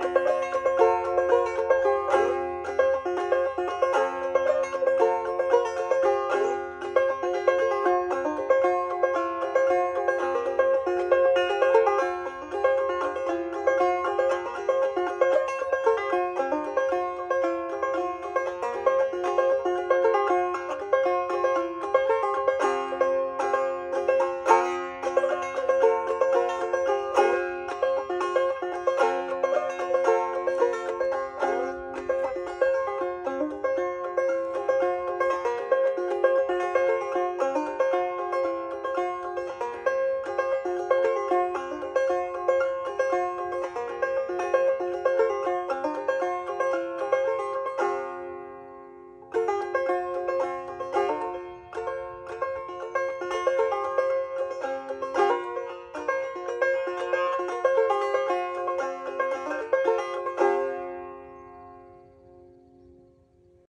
Música